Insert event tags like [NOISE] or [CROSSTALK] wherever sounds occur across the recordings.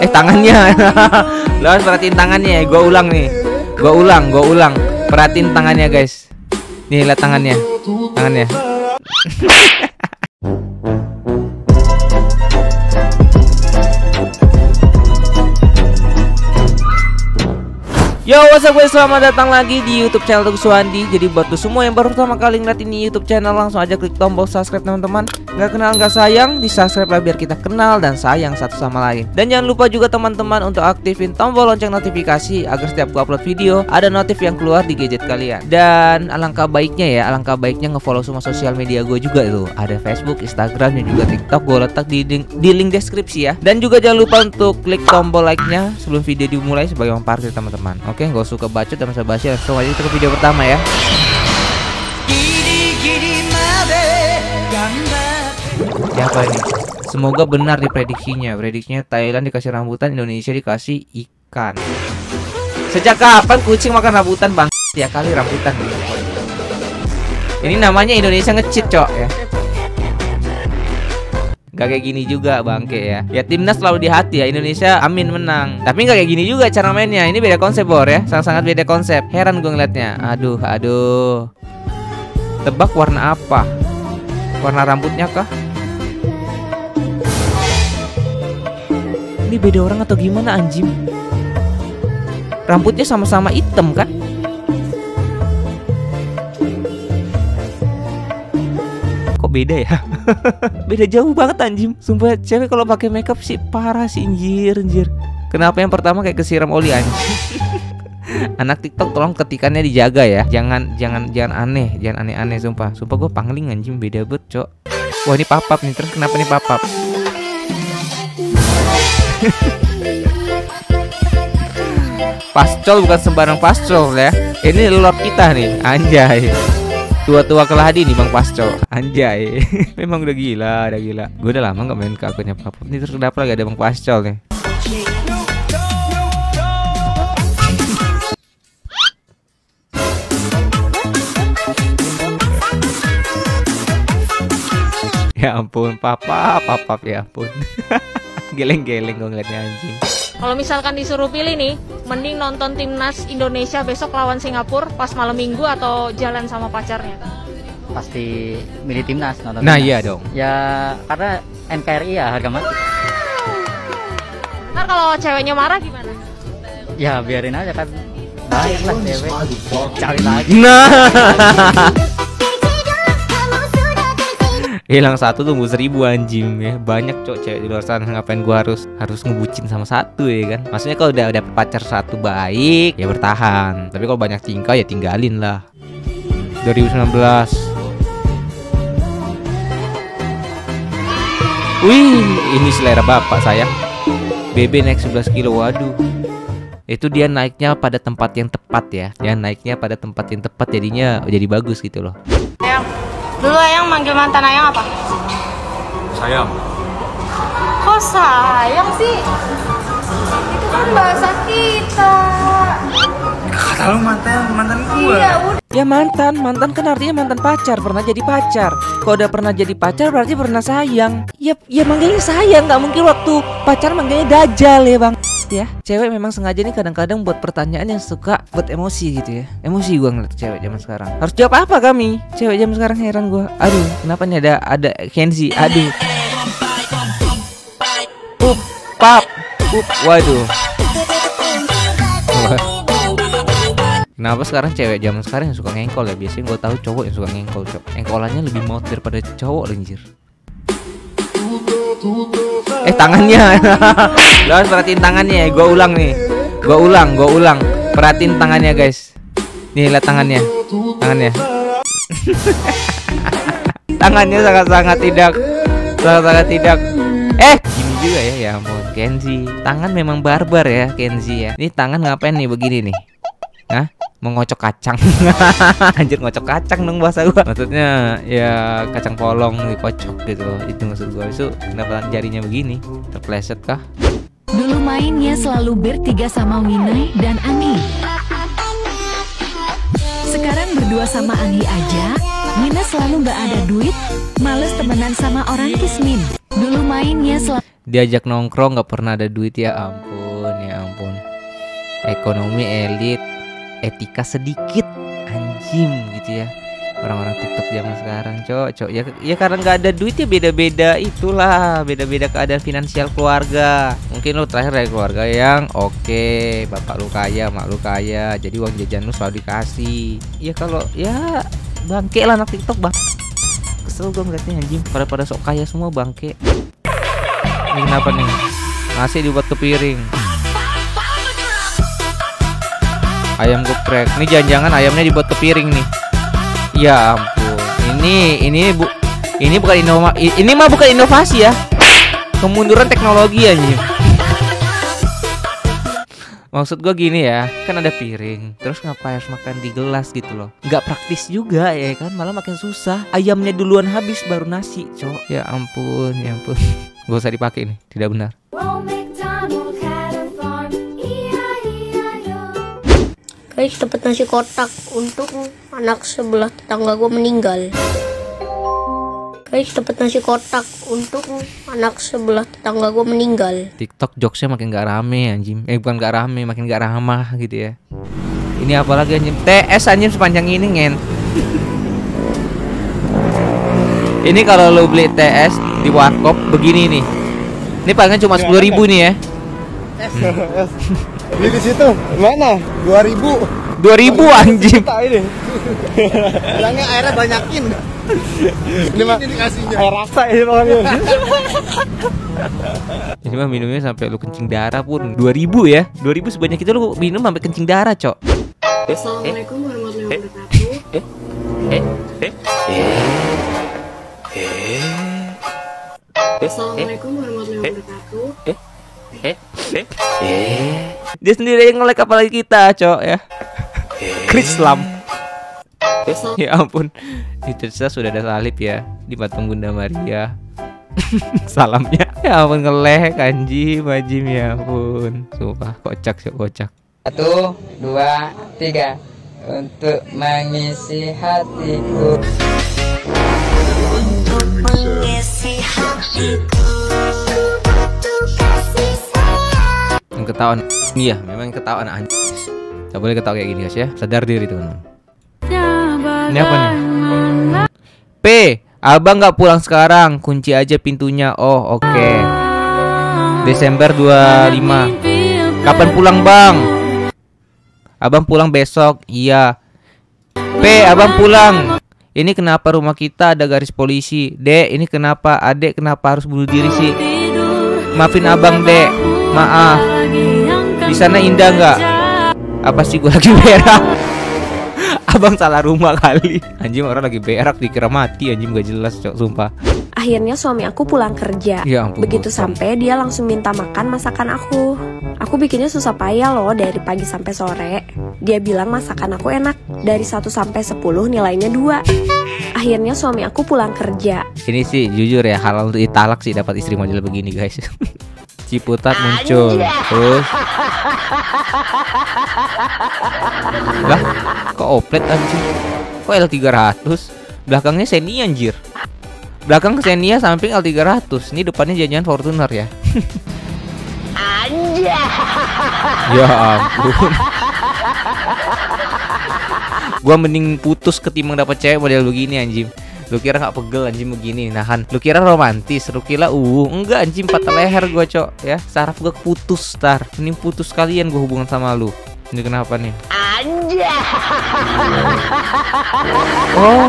Eh tangannya. [LAUGHS] Lo harus perhatiin tangannya. Gue ulang nih. Gue ulang Gue ulang. Perhatiin tangannya guys. Nih lihat tangannya. Tangannya [LAUGHS] Yo, what's up guys? Selamat datang lagi di YouTube channel Teguh Suwandi. Jadi buat lo semua yang baru pertama kali ngeliat ini YouTube channel langsung aja klik tombol subscribe teman-teman. Nggak kenal nggak sayang, di subscribe lah biar kita kenal dan sayang satu sama lain. Dan jangan lupa juga teman-teman untuk aktifin tombol lonceng notifikasi agar setiap gua upload video ada notif yang keluar di gadget kalian. Dan alangkah baiknya ya, alangkah baiknya ngefollow semua sosial media gue juga tuh. Ada Facebook, Instagram dan juga TikTok. Gue letak di link, di link deskripsi ya. Dan juga jangan lupa untuk klik tombol like-nya sebelum video dimulai sebagai memparkir teman-teman. Oke, gak usah bacot dan masa basi langsung aja ke video pertama ya. Siapa ini? Semoga benar di prediksinya. Prediksinya Thailand dikasih rambutan, Indonesia dikasih ikan. Sejak kapan kucing makan rambutan, Bang? Tiap kali rambutan. Ini namanya Indonesia ngecit, Cok ya. Gak kayak gini juga bangke ya. Ya timnas selalu di hati ya. Indonesia amin menang. Tapi gak kayak gini juga cara mainnya. Ini beda konsep Bor ya. Sangat-sangat beda konsep. Heran gue ngeliatnya. Aduh aduh. Tebak warna apa? Warna rambutnya kah? Ini beda orang atau gimana anjing? Rambutnya sama-sama hitam kan Kok beda ya? [LAUGHS] Beda jauh banget anjing. Sumpah cewek kalau pakai makeup sih parah sih anjir anjir. Kenapa yang pertama kayak kesiram oli anjing? [LAUGHS] Anak TikTok tolong ketikannya dijaga ya. Jangan jangan jangan aneh jangan aneh-aneh sumpah. Sumpah gue pangling anjing beda bet cok. Wah ini papap nih terus kenapa nih papap [LAUGHS] pascol bukan sembarang pascol ya. Ini lelap kita nih anjay tua-tua keladi nih Bang Pasco. Anjay. [LAUGHS] Memang udah gila, udah gila. Gue udah lama gak main ke akunnya Papa Ini terus kenapa lagi ada Bang Pasco nih? Ya ampun, papa, papa, ya ampun. [LAUGHS] Geleng-geleng gue ngeliatnya anjing Kalau misalkan disuruh pilih nih, mending nonton timnas Indonesia besok lawan Singapura pas malam minggu atau jalan sama pacarnya? pasti milih timnas nonton Nah timnas. iya dong. Ya karena NKRI ya harga mati. Ntar kalau ceweknya marah gimana? ya biarin aja kan. Baik lah cewek. Cari lagi. Nah [LAUGHS] Hilang satu tunggu seribu anjing ya. Banyak cok cewek di luar sana. Ngapain gua harus harus ngebucin sama satu ya kan? Maksudnya kalau udah udah pacar satu baik Ya bertahan. Tapi kalau banyak tingkah ya tinggalin lah. 2019 Wih ini selera bapak sayang BB naik 11 kilo waduh. Itu dia naiknya pada tempat yang tepat ya. Dia naiknya pada tempat yang tepat jadinya jadi bagus gitu loh dulu Ayang manggil mantan Ayang apa? Sayang, Kok sayang sih? Itu kan bahasa kita. kata lu mantan mantan gua. Iya, udah. Ya mantan, mantan kan artinya mantan pacar, pernah jadi pacar. Kalau udah pernah jadi pacar berarti pernah sayang. Ya, ya manggilnya sayang, nggak mungkin waktu pacar manggilnya dajal ya bang. Ya, cewek memang sengaja nih kadang-kadang buat pertanyaan yang suka buat emosi gitu ya. Emosi gua ngeliat cewek zaman sekarang. Harus jawab apa kami? Cewek zaman sekarang heran gua. Aduh, kenapa nih ada ada Kenzi? Aduh. Up, pap, up, waduh. Kenapa sekarang cewek zaman sekarang yang suka ngengkol ya? Biasanya gue tahu cowok yang suka ngengkol, cok. Engkolannya lebih maut daripada cowok anjir. Eh tangannya. [LAUGHS] Lo harus perhatiin tangannya. Gue ulang nih. Gue ulang, gue ulang. Perhatiin tangannya guys. Nih lihat tangannya. Tangannya. [LAUGHS] tangannya sangat-sangat tidak sangat-sangat tidak eh gini juga ya ya ampun Kenzi tangan memang barbar ya Kenzi ya ini tangan ngapain nih begini nih Hah? Mau ngocok kacang [LAUGHS] Anjir ngocok kacang dong bahasa gua Maksudnya ya kacang polong dikocok gitu loh Itu maksud gua Itu kenapa jarinya begini Terpleset kah? Dulu mainnya selalu bertiga sama Winay dan Ani. Sekarang berdua sama Ani aja. Wina selalu nggak ada duit, males temenan sama orang kismin. Dulu mainnya selalu diajak nongkrong nggak pernah ada duit ya ampun ya ampun ekonomi elit etika sedikit anjing gitu ya. Orang-orang TikTok zaman sekarang cok cok. Ya ya karena nggak ada duit ya beda-beda itulah. Beda-beda keadaan finansial keluarga. Mungkin lo terakhir dari keluarga yang oke bapak lu kaya mak lu kaya jadi uang jajan lu selalu dikasih. Ya kalau ya bangke lah anak TikTok bang. Kesel gue ngeliatnya anjing. Pada pada sok kaya semua bangke. Ini kenapa nih? Nasi dibuat ke piring ayam geprek. Ini jangan-jangan ayamnya dibuat ke piring nih. Ya ampun. Ini ini bu ini bukan inova ini mah bukan inovasi ya. Kemunduran teknologi aja Maksud gue gini ya, kan ada piring, terus ngapain harus makan di gelas gitu loh. Nggak praktis juga ya kan, malah makin susah. Ayamnya duluan habis baru nasi, cok. Ya ampun, ya ampun. [LAUGHS] Gak usah dipakai nih, tidak benar Guys, dapat nasi kotak untuk anak sebelah tetangga gue meninggal. Guys, dapat nasi kotak untuk anak sebelah tetangga gue meninggal. TikTok jokesnya makin gak rame anjing. Eh bukan gak rame, makin gak ramah gitu ya. Ini apalagi anjing? TS anjing sepanjang ini ngen. Ini kalau lo beli TS di warkop begini nih. Ini palingan cuma 10.000 ribu nih ya [LAUGHS] Ini di situ mana? 2000. 2000 anjing Tak ini. Bilangnya airnya banyakin. ini mah dikasihnya. Air rasa ini makanya. Ini mah minumnya sampai lu kencing darah pun 2000 ya 2000 sebanyak itu lu minum sampai kencing darah cok Assalamualaikum warahmatullahi wabarakatuh. Assalamualaikum warahmatullahi wabarakatuh. Dia sendiri yang ngelek apalagi kita cok ya. Krislam Ya ampun. Di Tesla sudah ada salib ya Di patung Bunda Maria. [LAUGHS] Salamnya. Ya ampun ngelek anjim Anjim ya ampun. Sumpah kocak cok kocak. Satu, dua, tiga. Untuk mengisi hatiku Yang ketahuan Iya memang ketahuan anjing Gak boleh ketawa kayak gini guys ya. Sadar diri teman-teman. Ini apa nih? P Abang nggak pulang sekarang. Kunci aja pintunya. Oh oke. Desember 25 Kapan pulang bang? Abang pulang besok. Iya. P abang pulang. Ini kenapa rumah kita ada garis polisi? Dek ini kenapa? Adek kenapa harus bunuh diri sih? Maafin abang dek Maaf Di sana indah nggak Apa sih gue lagi berak [LAUGHS] Abang salah rumah kali Anjing orang lagi berak dikira mati Anjing gak jelas cok sumpah Akhirnya suami aku pulang kerja. Ya ampun, Begitu Bang. sampai dia langsung minta makan masakan aku. Aku bikinnya susah payah loh dari pagi sampai sore. Dia bilang masakan aku enak. Dari 1 sampai 10 nilainya 2. Akhirnya suami aku pulang kerja. Ini sih jujur ya halal untuk ditalak sih dapat istri model begini guys [LAUGHS] Ciputat muncul. Terus? Lah kok oplet anjir Kok L300 Belakangnya Xenia anjir. Belakang Xenia samping L300 Ini depannya jangan Fortuner ya. Ya ampun. Gua mending putus ketimbang dapat cewek model begini anjing Lu kira gak pegel anjing begini Nahan. Lu kira romantis Lu kira uh Enggak anjing patah leher gua cok Ya. Saraf gua putus tar. Mending putus kalian gua hubungan sama lu. Ini kenapa nih? Oh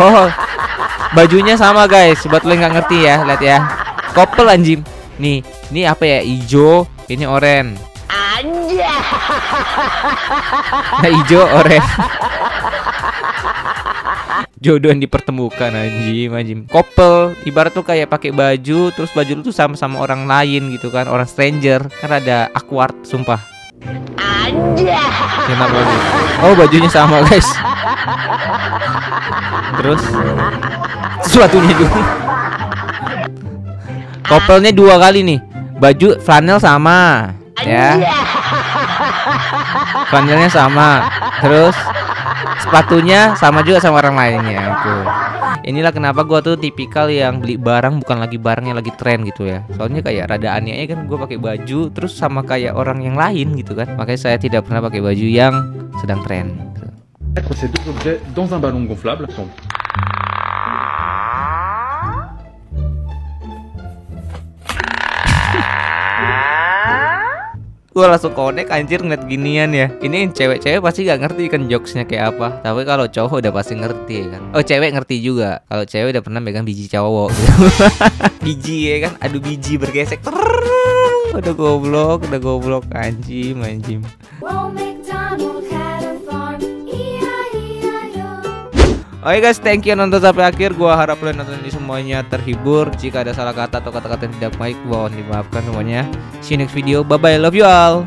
Oh Bajunya sama guys. Buat lo yang gak ngerti ya Lihat ya. Couple anjing. Nih Ini apa ya? Ijo Ini oren. Nah ijo oren [LAUGHS] Jodoh yang dipertemukan anjing anjing. Couple Ibarat tuh kayak pakai baju Terus baju lu tuh sama-sama orang lain gitu kan Orang stranger. Kan ada awkward Sumpah. Enak banget Oh bajunya sama guys. Terus? Sesuatunya dulu Couple-nya dua kali nih. Baju flanel sama Ya. Flanelnya sama. Terus Sepatunya sama juga sama orang lainnya Oke. Inilah kenapa gua tuh tipikal yang beli barang bukan lagi barang yang lagi tren gitu ya. Soalnya kayak rada aneh kan gua pakai baju terus sama kayak orang yang lain gitu kan. Makanya saya tidak pernah pakai baju yang sedang tren. gitu. Gue langsung connect anjir ngeliat ginian ya. Ini cewek-cewek pasti gak ngerti kan jokesnya kayak apa. Tapi kalau cowok udah pasti ngerti ya kan? Oh cewek ngerti juga. Kalau cewek udah pernah megang biji cowok gitu. [LAUGHS] Biji ya kan? Aduh biji bergesek. Trrrr. Udah goblok Udah goblok. Anjim anjim Oke guys, thank you nonton sampai akhir. Gua harap kalian nonton ini semuanya terhibur. Jika ada salah kata atau kata-kata yang tidak baik, mohon dimaafkan semuanya. See you next video. Bye bye. Love you all.